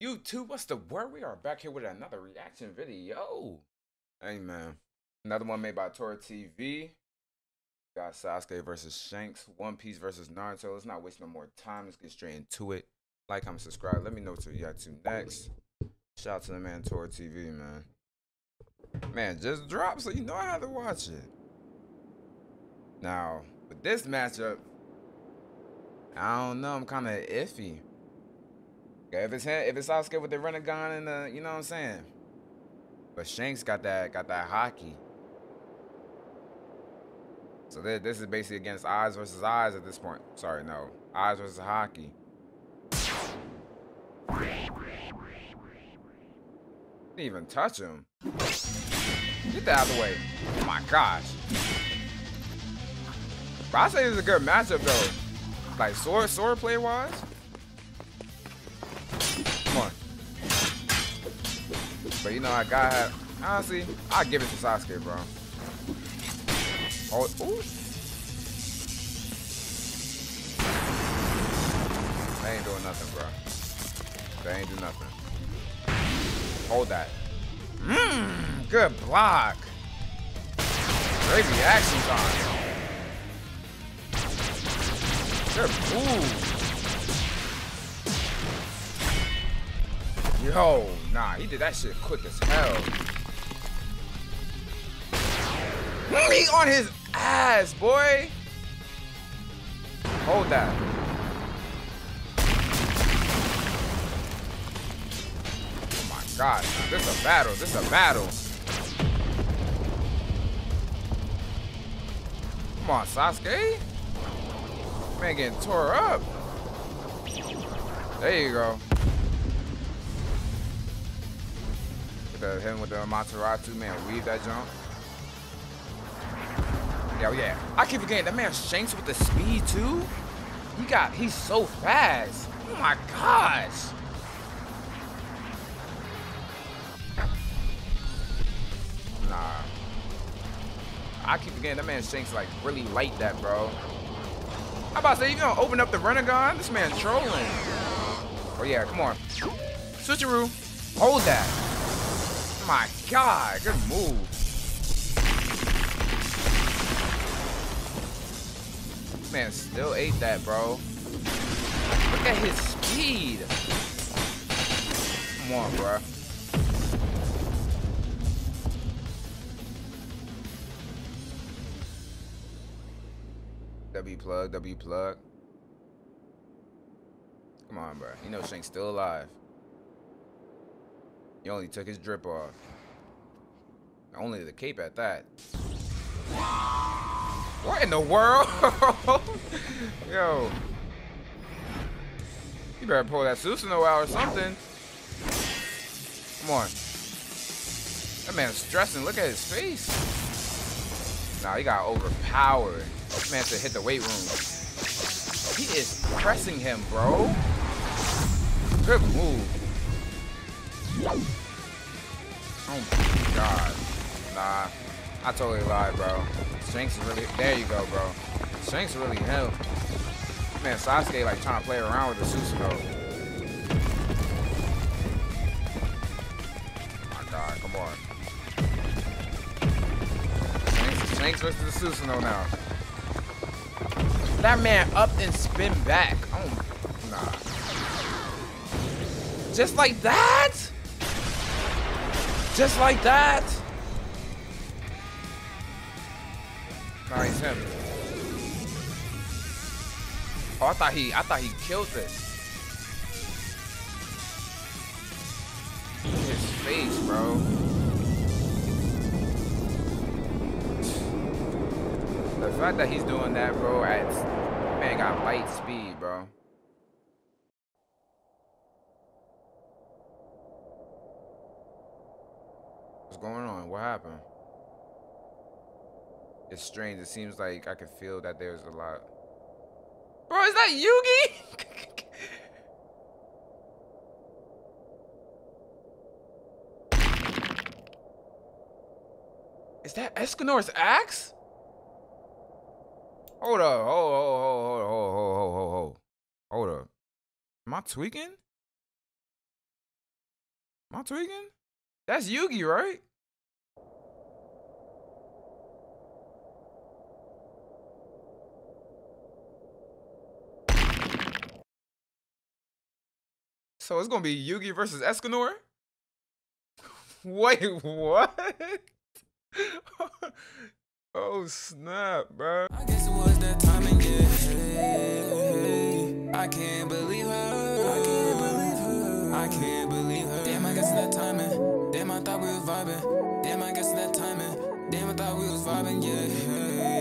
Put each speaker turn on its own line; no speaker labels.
YouTube, what's the word? We are back here with another reaction video. Hey man, another one made by Torra TV. Got Sasuke versus Shanks, One Piece versus Naruto. Let's not waste no more time. Let's get straight into it. Like, comment, subscribe. Let me know what you got to next. Shout out to the man Torra TV, man. Man, just drop so you know how to watch it. Now, with this matchup, I don't know. I'm kind of iffy. If it's him, if it's Sasuke with the Rinnegan and the, you know what I'm saying. But Shanks got that got that Haki. So this, this is basically against eyes versus eyes at this point. Sorry, no. Eyes versus Haki. Didn't even touch him. Get that out of the way. Oh my gosh. But I say this is a good matchup though. Like sword sword play wise. But you know I gotta have honestly, I'll give it to Sasuke, bro. Oh ooh. They ain't doing nothing, bro. They ain't do nothing. Hold that. Mmm, good block. Great reaction time. Good move. Yo, nah, he did that shit quick as hell. He on his ass, boy. Hold that. Oh my god, this is a battle. This is a battle. Come on, Sasuke. Man getting tore up. There you go. The him with the Amaterasu, man, weave that jump. Yo, yeah. I keep forgetting that man Shanks with the speed too. He got, he's so fast. Oh my gosh. Nah. I keep forgetting that man Shanks like really light that, bro. How about say you gonna open up the Rinnegan? This man trolling. Oh yeah, come on. Switcheroo. Hold that my god, good move. Man still ate that, bro. Look at his speed. Come on, bro. W plug, W plug. Come on, bro. You know Shank's still alive. He only took his drip off. Only the cape at that. What in the world? Yo. You better pull that Susanoo out or something. Come on. That man's stressing. Look at his face. Nah, he got overpowered. This man should hit the weight room. He is pressing him, bro. Good move. Oh my god. Nah. I totally lied, bro. Shanks really there you go, bro. Shanks really him. Man, Sasuke like trying to play around with the Susanoo. Oh my god, come on. Shanks, Shanks versus the Susanoo now. That man up and spin back. Oh nah. Just like that? Just like that. Nice him. Oh, I thought he, I thought he killed it. His face, bro. The fact that he's doing that, bro, at man got light speed, bro. What's going on? What happened? It's strange. It seems like I can feel that there's a lot. Bro, is that Yugi? is that Escanor's axe? Hold up. Hold, hold, hold, hold, hold, hold, hold, hold. Hold up. Am I tweaking?
Am I tweaking? That's Yugi, right? So it's gonna be Yugi versus Escanor? Wait, what? oh snap, bro. I guess it was that time and yeah. I can't believe her. I can't believe her. I can't believe her. Damn, I guess that timing. Damn, I thought we was vibing. Damn, I guess that timing. Damn, I thought we was vibing, yeah.